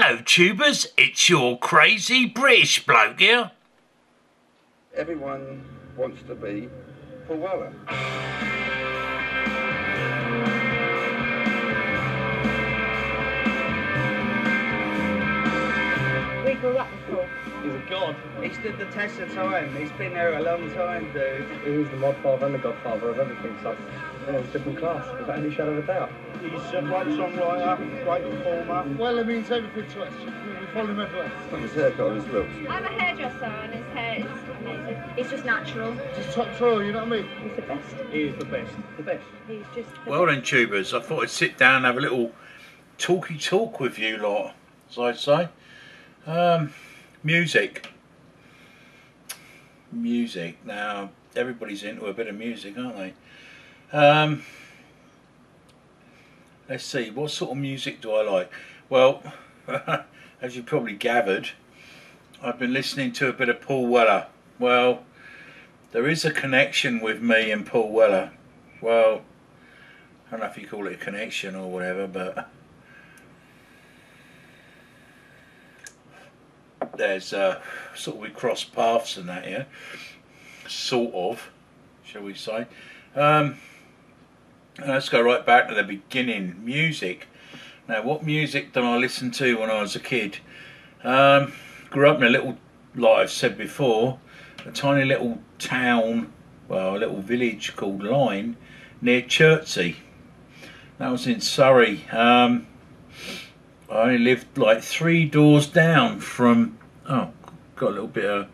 Hello, tubers. It's your crazy British bloke here. Everyone wants to be Paul Weller. We grew up with Paul. He's a god. He stood the test of time. He's been there a long time, dude. He's the Modfather and the godfather of everything, so yeah, it's different class, without any shadow of a doubt. He's a great songwriter, great performer. Well, it means everything to us. We follow him everywhere. Look his haircut and his looks. I'm a hairdresser and his hair is amazing. It's just natural. Just top drawer, you know what I mean? He's the best. He is the best. The best. He's just the Well best. then, tubers, I thought I'd sit down and have a little talky talk with you lot, as I'd say. Um, music. Music. Now, everybody's into a bit of music, aren't they? Um, let's see, what sort of music do I like? Well, as you probably gathered, I've been listening to a bit of Paul Weller. Well, there is a connection with me and Paul Weller. Well, I don't know if you call it a connection or whatever, but there's uh, sort of we cross paths and that, yeah, sort of, shall we say? Um, let's go right back to the beginning. Music. Now, what music did I listen to when I was a kid? Um, grew up in a little, like I've said before, a tiny little town, well, a little village called Lyne, near Chertsey. That was in Surrey. Um, I only lived like three doors down from. Oh, got a little bit of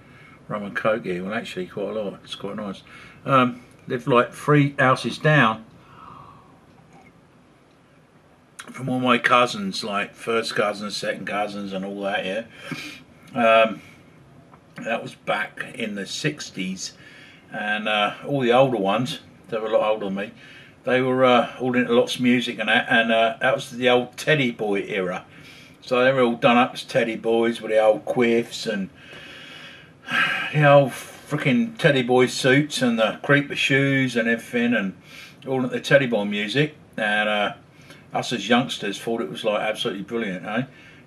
rum and coke here. Well, actually, quite a lot. It's quite nice. Um, lived like three houses down from all my cousins, like first cousins, second cousins, and all that. Yeah. Um, that was back in the 60s, and uh, all the older ones, they were a lot older than me, they were uh, all into lots of music and that, and uh, that was the old Teddy Boy era. So they were all done up as Teddy Boys with the old quiffs and the old freaking Teddy Boy suits and the creeper shoes and everything, and all the Teddy Boy music. And uh, us as youngsters thought it was like absolutely brilliant, eh?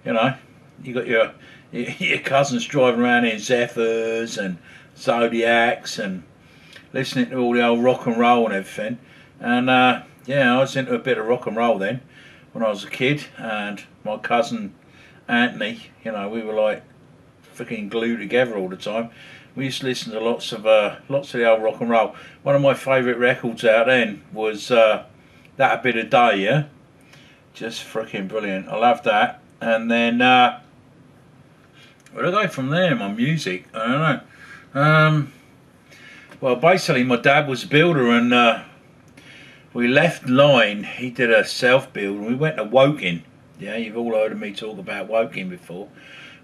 You know, you got your your cousins driving around in Zephyrs and Zodiacs and listening to all the old rock and roll and everything. And uh, yeah, I was into a bit of rock and roll then when I was a kid. And my cousin Anthony, you know, we were like freaking glued together all the time. We used to listen to lots of uh, lots of the old rock and roll. One of my favourite records out then was uh, That'll Be the Day, yeah, just freaking brilliant. I love that. And then. Uh, where do I go from there? My music, I don't know. Um, well, basically, my dad was a builder, and uh, we left Lyne. He did a self build, and we went to Woking. Yeah, you've all heard of me talk about Woking before.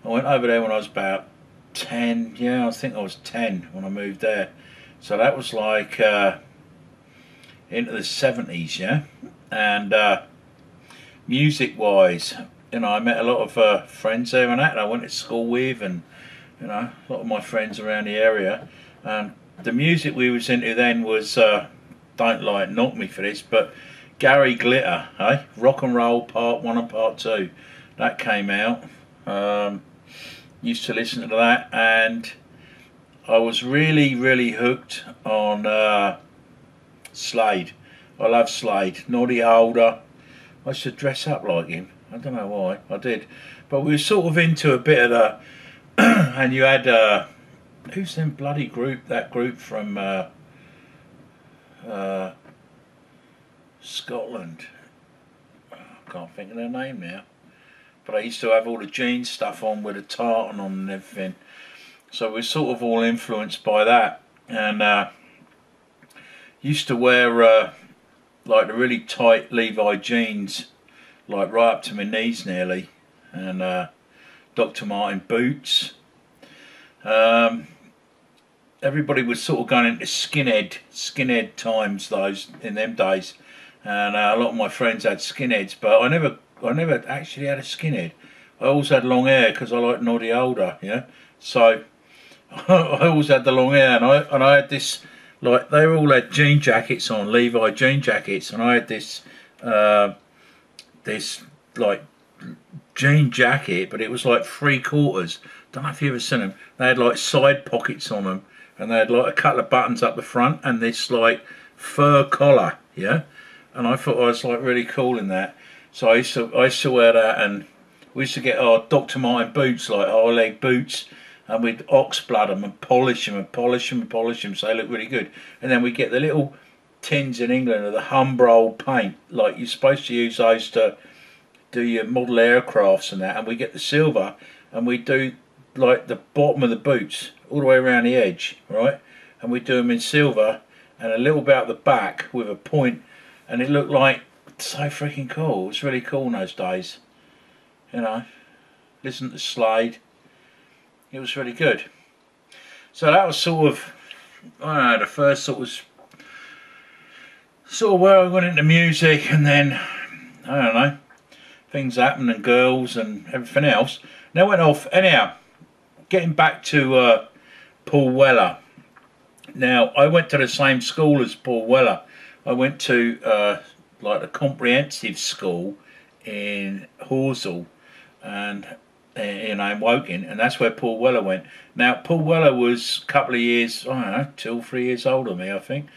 I went over there when I was about ten. Yeah, I think I was ten when I moved there. So that was like uh, into the seventies, yeah. And uh, music-wise, you know, I met a lot of uh, friends there and that, I went to school with, and you know, a lot of my friends around the area. And the music we was into then was, uh, don't like knock me for this, but Gary Glitter, eh? Rock and Roll Part One and Part Two, that came out. Um, used to listen to that, and I was really, really hooked on uh, Slade. I love Slade. Noddy Holder. I used to dress up like him. I don't know why I did, but we were sort of into a bit of the. and you had uh, who's them bloody group? That group from uh, uh, Scotland. I can't think of their name now. But I used to have all the jeans stuff on with a tartan on and everything. So we're sort of all influenced by that, and uh, used to wear uh, like the really tight Levi jeans like right up to my knees nearly, and uh, Dr. Martin boots. Um, everybody was sort of going into skinhead, skinhead times those in them days, and uh, a lot of my friends had skinheads, but I never, I never actually had a skinhead. I always had long hair because I like Noddy Holder, yeah. So I always had the long hair, and I and I had this like they all had jean jackets on, Levi jean jackets, and I had this. Uh, this like jean jacket, but it was like three quarters. Don't know if you ever seen them. They had like side pockets on them, and they had like a couple of buttons up the front, and this like fur collar, yeah. And I thought I was like really cool in that. So I used to I used to wear that, and we used to get our Dr. Martin boots, like our leg boots, and we'd ox blood them and polish them and polish them and polish them so they look really good. And then we get the little tins in England of the Humbrol paint, like you're supposed to use those to do your model aircrafts and that, and we get the silver and we do like the bottom of the boots all the way around the edge, right? And we do them in silver and a little bit at the back with a point, and it looked like so freaking cool. It was really cool in those days, you know. Listen to Slade. It was really good. So that was sort of, I don't know, the first sort of sort of where I went into music, and then I don't know, things happened and girls and everything else. And I went off. Anyhow, getting back to uh, Paul Weller. Now I went to the same school as Paul Weller. I went to uh, like a comprehensive school in Horsell, and uh, in Woking, and that's where Paul Weller went. Now Paul Weller was a couple of years, I don't know, two or three years older than me, I think,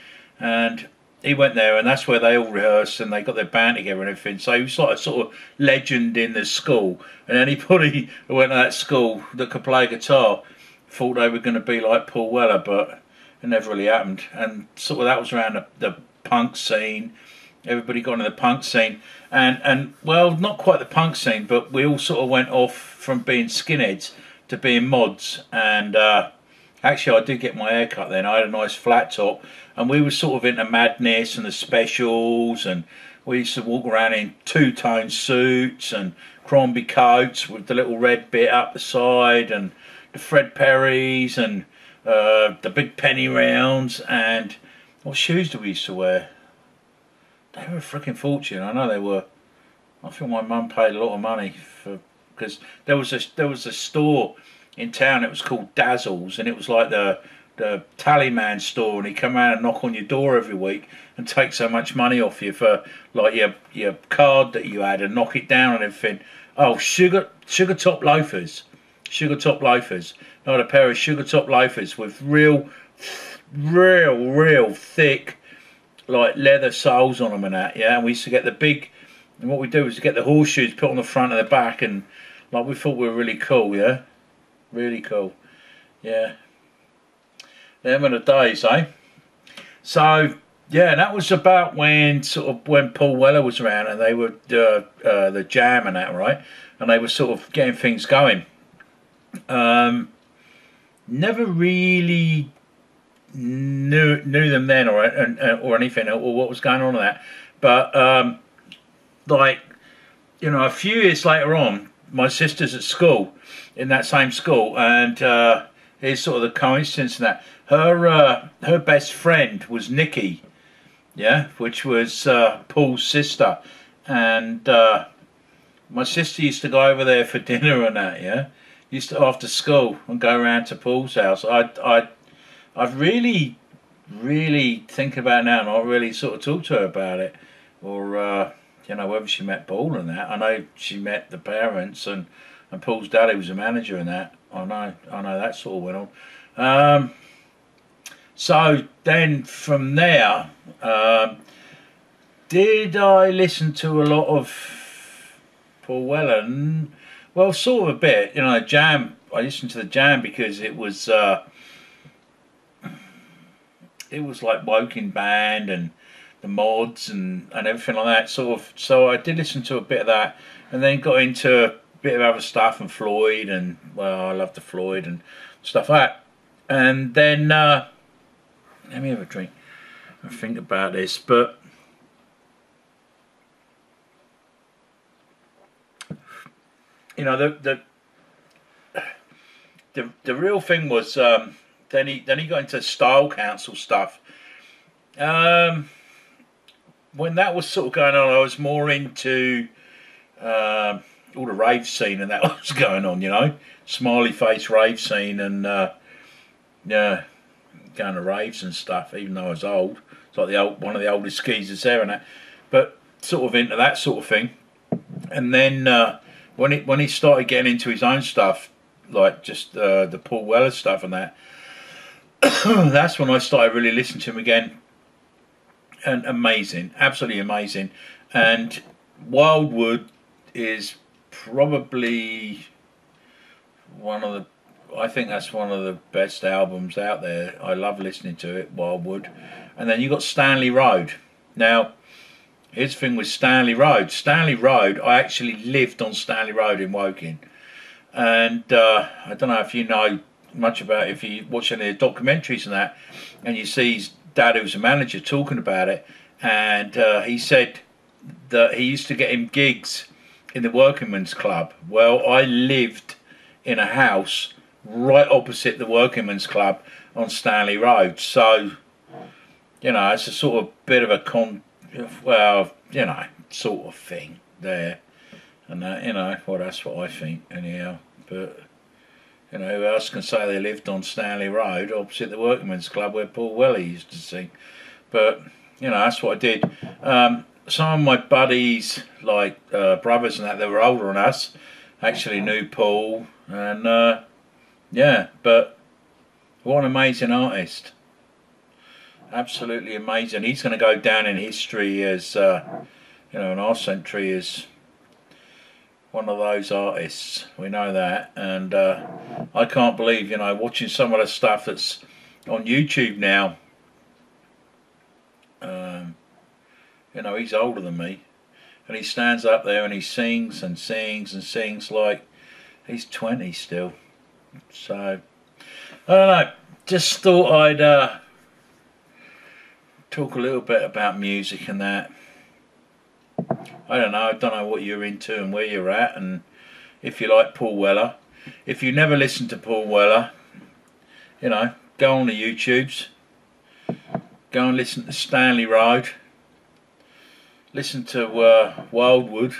and he went there, and that's where they all rehearsed and they got their band together and everything. So he was like a sort of legend in the school. And anybody who went to that school that could play guitar thought they were going to be like Paul Weller, but it never really happened. And sort of that was around the, the punk scene. Everybody got into the punk scene, and and well, not quite the punk scene, but we all sort of went off from being skinheads to being mods. And uh, actually, I did get my hair cut then. I had a nice flat top and we were sort of into madness and the specials and we used to walk around in two-tone suits and Crombie coats with the little red bit up the side and the Fred Perrys and uh, the big penny rounds and what shoes do we used to wear? They were a freaking fortune. I know they were. I think my mum paid a lot of money for because there was a there was a store in town. It was called Dazzles, and it was like the the tallyman store and he'd come around and knock on your door every week and take so much money off you for like your your card that you had and knock it down and everything. Oh, sugar sugar top loafers, sugar top loafers. Not a pair of sugar top loafers with real, real, real thick, like leather soles on them and that. Yeah, and we used to get the big. And what we do is get the horseshoes put on the front and the back and like we thought we were really cool. Yeah, really cool. Yeah, them are the days, eh? So yeah, that was about when sort of when Paul Weller was around and they were uh, uh, the Jam and that, right? And they were sort of getting things going. Um, never really knew knew them then or or anything or what was going on with that, but um, like you know, a few years later on, my sister's at school in that same school, and uh, here's sort of the coincidence in that her uh, her best friend was Nikki, yeah, which was uh, Paul's sister, and uh, my sister used to go over there for dinner and that, yeah. Used to after school and go around to Paul's house. I I I've really really think about now, and I really sort of talked to her about it, or uh, you know whether she met Paul and that. I know she met the parents and and Paul's daddy was a manager and that. I know I know that sort of went on. Um, so then from there, um, did I listen to a lot of Paul Weller? Well, sort of a bit. You know, Jam. I listened to the Jam because it was uh, it was like Woking Band and the mods and, and everything like that. Sort of. So I did listen to a bit of that, and then got into a bit of other stuff and Floyd and well, I love the Floyd and stuff like that. And then. Uh, let me have a drink and think about this. But you know, the the the, the real thing was um, then he then he got into style council stuff. Um, when that was sort of going on, I was more into uh, all the rave scene and that was going on. You know, smiley face rave scene and uh, yeah going to raves and stuff, even though I was old. It's like the old, one of the oldest skeezers there and that. But sort of into that sort of thing. And then uh, when he when he started getting into his own stuff, like just uh, the Paul Weller stuff and that, that's when I started really listening to him again. And amazing, absolutely amazing. And Wildwood is probably one of the I think that's one of the best albums out there. I love listening to it, Wildwood. And then you got Stanley Road. Now, his thing was Stanley Road. Stanley Road, I actually lived on Stanley Road in Woking. And uh, I don't know if you know much about if you watch any documentaries and that, and you see dad, who was a manager, talking about it. And uh, he said that he used to get him gigs in the Workingmen's Club. Well, I lived in a house right opposite the Workingmen's Club on Stanley Road. So, you know, it's a sort of bit of a con, well, you know, sort of thing there. And that, you know, well, that's what I think, anyhow. But, you know, who else can say they lived on Stanley Road opposite the Workingmen's Club where Paul Weller used to sing? But, you know, that's what I did. Um, some of my buddies, like uh, brothers and that, they were older than us, actually knew Paul. And, uh, yeah, but what an amazing artist. Absolutely amazing. He's going to go down in history as, uh, you know, in our century as one of those artists. We know that. And uh, I can't believe, you know, watching some of the stuff that's on YouTube now. Um, you know, he's older than me. And he stands up there and he sings and sings and sings like he's 20 still. So, I don't know. Just thought I'd uh, talk a little bit about music and that. I don't know. I don't know what you're into and where you're at, and if you like Paul Weller. If you never listened to Paul Weller, you know, go on the YouTubes. Go and listen to Stanley Road. Listen to uh, Wildwood.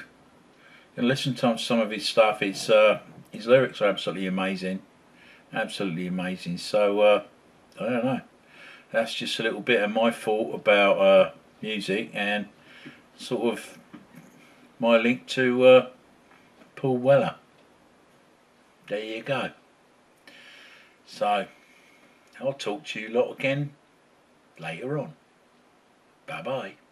And listen to some of his stuff. It's uh, his lyrics are absolutely amazing, absolutely amazing. So uh, I don't know. That's just a little bit of my thought about uh, music and sort of my link to uh, Paul Weller. There you go. So I'll talk to you lot again later on. Bye bye.